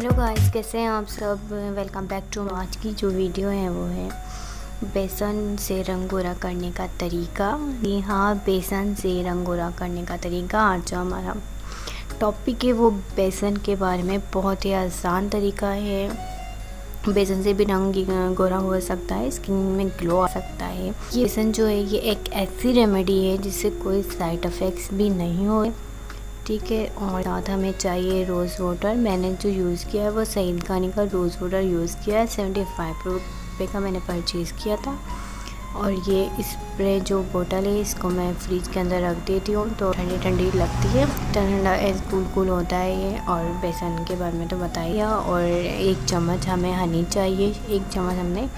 Hello guys, कैसे हैं आप सब? वेलकम बैक टू आज की जो वीडियो है, वो है बेसन से रंग गोरा करने का तरीका। जी हाँ बेसन से रंग गोरा करने का तरीका आज जो हमारा टॉपिक है, वो बेसन के बारे में बहुत ही आसान तरीका है। बेसन से भी रंग गोरा हो सकता है स्किन में ग्लो आ सकता है। ये बेसन जो है, ये एक ऐसी रेमेडी है जिससे कोई साइड इफ़ेक्ट्स भी नहीं हो ठीक है और साथ हमें चाहिए रोज़ वाटर मैंने जो यूज़ किया है वो सईद खानी का रोज़ वाटर यूज़ किया है. सेवेंटी फाइव रुपये का मैंने परचेज़ किया था. और ये स्प्रे जो बोतल है, इसको मैं फ्रिज के अंदर रख देती हूँ. तो ठंडी ठंडी लगती है. ठंडा कूल कूल होता है ये. और बेसन के बारे में तो बताइए और एक चम्मच हमें हनी चाहिए. एक चम्मच हमने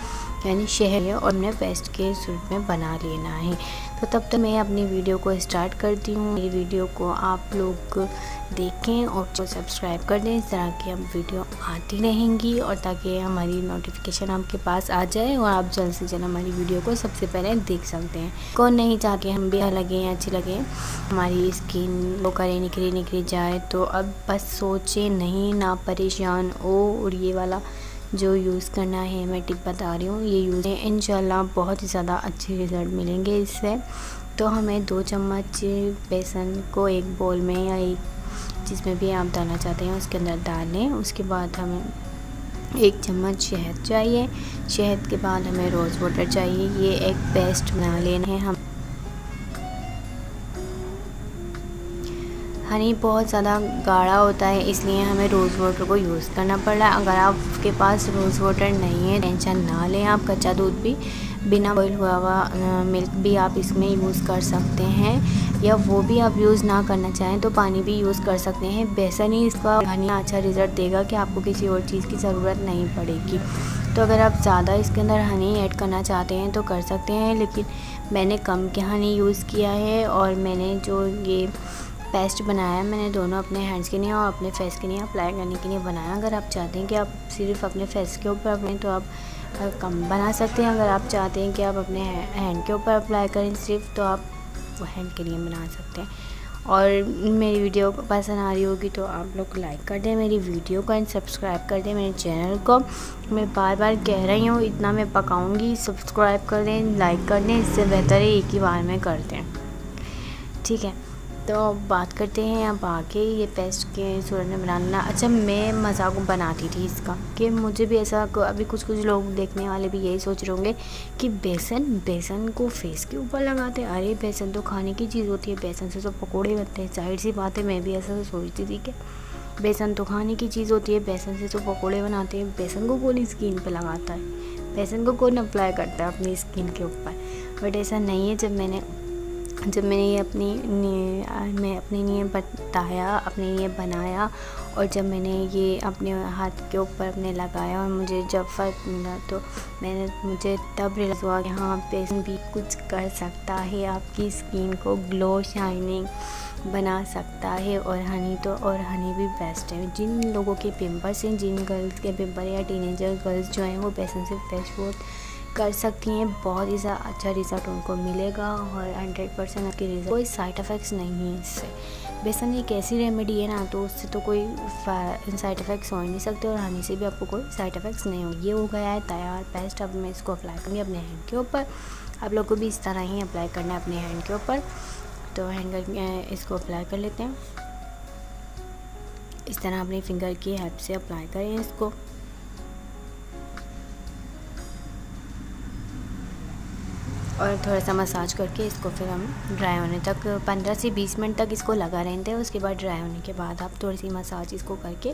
यानी शहर है और हमने पेस्ट के सूप में बना लेना है। तो तब तक मैं अपनी वीडियो को स्टार्ट करती हूँ। मेरी वीडियो को आप लोग देखें और सब्सक्राइब कर दें इस तरह की अब वीडियो आती रहेंगी और ताकि हमारी नोटिफिकेशन आपके पास आ जाए और आप जल्द से जल्द हमारी वीडियो को सबसे पहले देख सकते हैं। कौन नहीं चाहते हम भी लगे, अच्छी लगे। हमारी स्किन वो करे निकली निकली जाए तो अब बस सोचें, नहीं ना परेशान हो और ये वाला जो यूज़ करना है, मैं टिप बता रही हूँ, ये यूज़ है। इन बहुत ही ज़्यादा अच्छे रिज़ल्ट मिलेंगे इससे। तो हमें दो चम्मच बेसन को एक बोल में या एक जिसमें भी आप डालना चाहते हैं, उसके अंदर डालें उसके बाद हमें एक चम्मच शहद चाहिए। शहद के बाद हमें रोज़ वाटर चाहिए। ये एक पेस्ट बना लेना है हम। हनी बहुत ज़्यादा गाढ़ा होता है, इसलिए हमें रोज़ वाटर को यूज़ करना पड़ रहा है। अगर आपके पास रोज़ वाटर नहीं है, टेंशन ना लें आप, कच्चा दूध भी बिना बॉयल हुआ हुआ मिल्क भी आप इसमें यूज़ कर सकते हैं, या वो भी आप यूज़ ना करना चाहें तो पानी भी यूज़ कर सकते हैं। बेसन ही इसका हनी अच्छा रिज़ल्ट देगा कि आपको किसी और चीज़ की ज़रूरत नहीं पड़ेगी। तो अगर आप ज़्यादा इसके अंदर हनी ऐड करना चाहते हैं तो कर सकते हैं, लेकिन मैंने कम के हनी यूज़ किया है और मैंने जो ये पेस्ट बनाया मैंने दोनों अपने हैंड्स के लिए और अपने फेस के लिए अप्लाई करने के लिए बनाया। अगर आप चाहते हैं कि आप सिर्फ़ अपने फेस के ऊपर अपने तो आप कम बना सकते हैं। अगर आप चाहते हैं कि आप अपने हैंड के ऊपर अप्लाई करें सिर्फ़ तो आप वो हैंड के लिए बना सकते हैं। और मेरी वीडियो पसंद आ रही होगी तो आप लोग लाइक कर दें मेरी वीडियो को एंड सब्सक्राइब कर दें मेरे चैनल को। मैं बार बार कह रही हूँ, इतना मैं पकाऊँगी। सब्सक्राइब कर दें लाइक कर दें, इससे बेहतर है, एक ही बार में कर दें ठीक है। तो बात करते हैं, अब आगे ये पेस्ट के सूरत में बनाना अच्छा मैं मज़ाक बनाती थी इसका कि मुझे भी ऐसा अभी कुछ कुछ लोग देखने वाले भी यही सोच रहे होंगे कि बेसन बेसन को फेस के ऊपर लगाते अरे, बेसन तो खाने की चीज़ होती है, बेसन से तो पकोड़े बनते हैं। ज़ाहिर सी बात है, मैं भी ऐसा सोचती थी कि बेसन तो खाने की चीज़ होती है, बेसन से तो पकौड़े बनाते हैं। बेसन को कौन स्किन पर लगाता है? बेसन को कौन अप्लाई करता है अपनी स्किन के ऊपर? बट ऐसा नहीं है, जब मैंने जब मैंने ये अपनी मैं अपने लिए बताया, अपने लिए बनाया और जब मैंने ये अपने हाथ के ऊपर अपने लगाया और मुझे जब फ़र्क मिला तो मैंने, मुझे तब रियलाइज़ हुआ कि हाँ पेशेंट भी कुछ कर सकता है, आपकी स्किन को ग्लो शाइनिंग बना सकता है और हनी तो और हनी भी बेस्ट है। जिन लोगों के पिंपल्स हैं, जिन गर्ल्स के पिंपल या टीनेजर गर्ल्स जो हैं, वो पेशेंट से फेस वॉश कर सकती हैं। बहुत ही अच्छा रिज़ल्ट उनको मिलेगा और हंड्रेड परसेंट आपके रिज़ल्ट कोई साइड इफ़ेक्ट्स नहीं है इससे। बेसन एक ऐसी रेमेडी है ना तो उससे तो कोई साइड इफ़ेक्ट्स हो ही नहीं सकते और हनी से भी आपको कोई साइड इफ़ेक्ट्स नहीं होंगे। ये हो गया है तैयार पेस्ट अब मैं इसको अप्लाई करूँगी अपने हैंड के ऊपर। आप लोग को भी इस तरह ही अप्लाई करना है अपने हैंड के ऊपर। तो हैंड इसको अप्लाई कर लेते हैं। इस तरह अपनी फिंगर की हेल्प से अप्लाई करें इसको। और थोड़ा सा मसाज करके इसको फिर हम ड्राई होने तक 15 से 20 मिनट तक इसको लगा रहते हैं उसके बाद ड्राई होने के बाद आप थोड़ी सी मसाज इसको करके,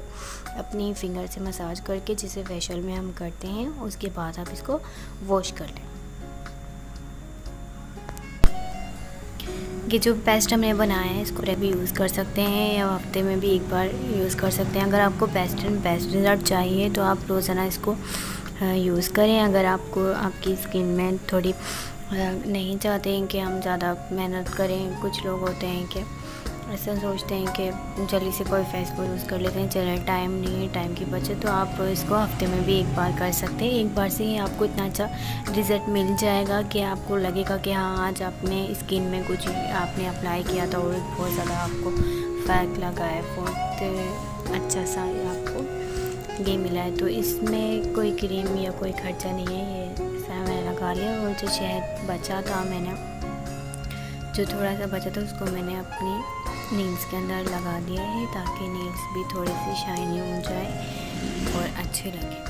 अपनी फिंगर से मसाज करके जिसे फेशियल में हम करते हैं, उसके बाद आप इसको वॉश कर लें। ये जो पेस्ट हमने बनाया है, इसको भी यूज़ कर सकते हैं या हफ़्ते में भी एक बार यूज़ कर सकते हैं। अगर आपको बेस्ट एंड बेस्ट रिज़ल्ट चाहिए तो आप रोज़ाना इसको यूज़ करें। अगर आपको, आपकी स्किन में थोड़ी नहीं चाहते हैं कि हम ज़्यादा मेहनत करें, कुछ लोग होते हैं कि ऐसा सोचते हैं कि जल्दी से कोई फेस को यूज़ कर लेते हैं, चले टाइम नहीं है टाइम की बचत तो आप इसको हफ़्ते में भी एक बार कर सकते हैं। एक बार से ही आपको इतना अच्छा रिज़ल्ट मिल जाएगा कि आपको लगेगा कि हाँ आज आपने स्किन में कुछ आपने अप्लाई किया था और बहुत ज़्यादा आपको फ़र्क लगा है, बहुत अच्छा सा आपको ये मिला है। तो इसमें कोई क्रीम या कोई खर्चा नहीं है, ये लगा लिया और जो शहद बचा था मैंने, जो थोड़ा सा बचा था, उसको मैंने अपनी नील्स के अंदर लगा दिया है ताकि नील्स भी थोड़ी सी शाइनी हो जाए और अच्छे लगे।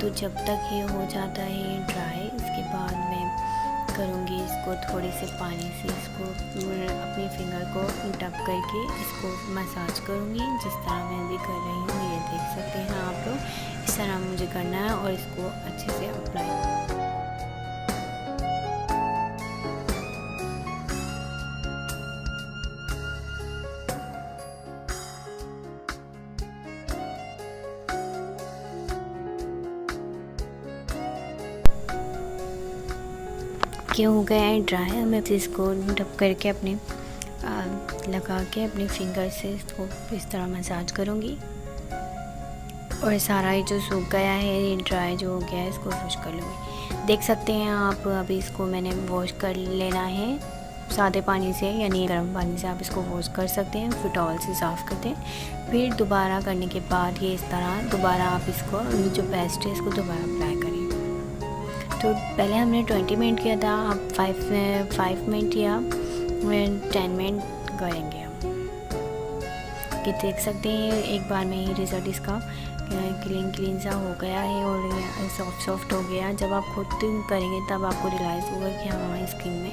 तो जब तक ये हो जाता है ड्राई इसके बाद मैं करूँगी इसको थोड़े से पानी से इसको अपनी फिंगर को टप करके इसको मसाज करूँगी। जिस तरह मैं भी कर रही हूँ, ये देख सकते हैं आप लोग। इस तरह मुझे करना है और इसको अच्छे से अप्लाई ये हो गया है ड्राई मैं इसको डब करके अपने आ, लगा के अपने फिंगर से इसको इस तरह मसाज करूँगी। और सारा ये जो सूख गया है ये ड्राई जो हो गया है इसको वॉश कर लूँगी। देख सकते हैं आप अभी इसको मैंने वॉश कर लेना है। सादे पानी से यानी गर्म पानी से आप इसको वॉश कर सकते हैं फिर टॉल से साफ़ करते हैं। फिर दोबारा करने के बाद ये इस तरह दोबारा आप इसको जो पेस्ट है इसको दोबारा अप्लाई करें। तो पहले हमने ट्वेंटी मिनट किया था, अब फाइव फाइव मिनट या टेन मिनट करेंगे हम। कि देख सकते हैं, एक बार में ही रिज़ल्ट इसका क्लीन क्लीन सा हो गया है और सॉफ्ट सॉफ्ट हो गया। जब आप खुद करेंगे, तब आपको रियलाइज़ होगा कि हाँ स्किन में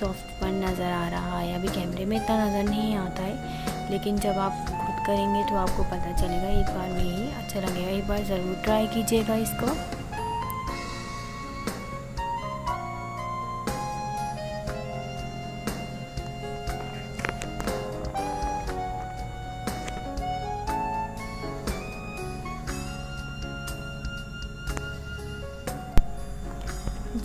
सॉफ्ट सॉफ्टपन नज़र आ रहा है। अभी कैमरे में इतना नज़र नहीं आता है, लेकिन जब आप खुद करेंगे तो आपको पता चलेगा, एक बार में ही अच्छा लगेगा। एक बार ज़रूर ट्राई कीजिएगा इसको।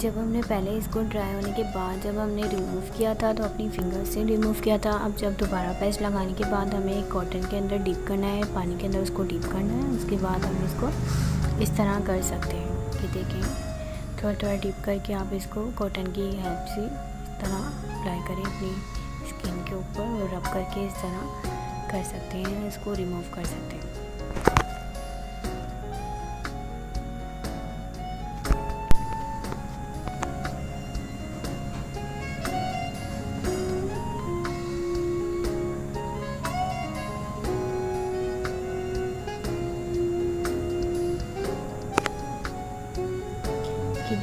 जब हमने पहले इसको ड्राई होने के बाद जब हमने रिमूव किया था तो अपनी फिंगर से रिमूव किया था। अब जब दोबारा पेस्ट लगाने के बाद हमें कॉटन के अंदर डिप करना है, पानी के अंदर उसको डीप करना है, उसके बाद हम इसको इस तरह कर सकते हैं। कि देखें थोड़ा थोड़ा डिप करके आप इसको कॉटन की हेल्प से इस तरह अप्लाई करें अपनी स्किन के ऊपर और रब करके इस तरह कर सकते हैं, इसको रिमूव कर सकते हैं।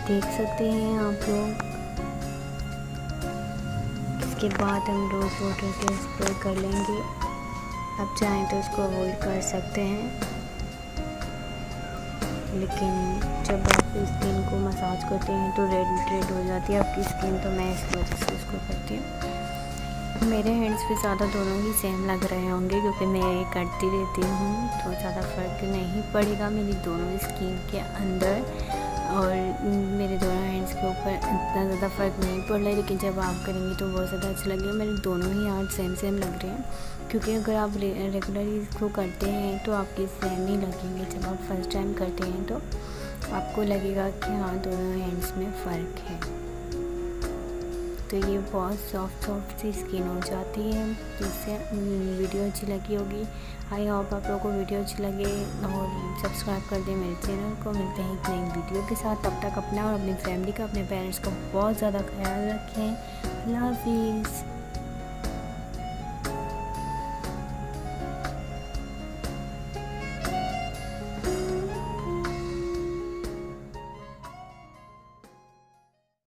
देख सकते हैं आप लोग। इसके बाद हम रोज़ वाटर के स्प्रे कर लेंगे। आप चाहें तो इसको अवॉइड कर सकते हैं। लेकिन जब आप स्किन को मसाज करते हैं तो रेड रेड हो जाती है। आपकी स्किन तो मैं इस वजह से इसको करती हूँ। मेरे हैंड्स पे ज़्यादा दोनों ही सेम लग रहे होंगे क्योंकि मैं ये करती रहती हूँ। तो ज़्यादा फ़र्क नहीं पड़ेगा मेरी दोनों स्किन के अंदर। और मेरे दोनों हैंड्स के ऊपर इतना ज़्यादा फ़र्क नहीं पड़ रहा है, लेकिन जब आप करेंगे तो बहुत ज़्यादा अच्छा लगेगा। मेरे दोनों ही हाथ सेम सेम लग रहे हैं, क्योंकि अगर आप रेगुलरली इसको करते हैं तो आपके सेम ही लगेंगे। जब आप फ़र्स्ट टाइम करते हैं तो आपको लगेगा कि हाँ दोनों हैंड्स में फ़र्क है। तो ये बहुत सॉफ्ट सॉफ्ट सी स्किन हो जाती है। जिससे वीडियो अच्छी लगी होगी। आई होप आप लोगों को वीडियो अच्छी लगे और सब्सक्राइब कर दें मेरे चैनल को। मिलते हैं एक नई वीडियो के साथ। तब तक अपना और अपनी फैमिली का, अपने पेरेंट्स का बहुत ज़्यादा ख्याल रखें। अल्लाह हाफिज़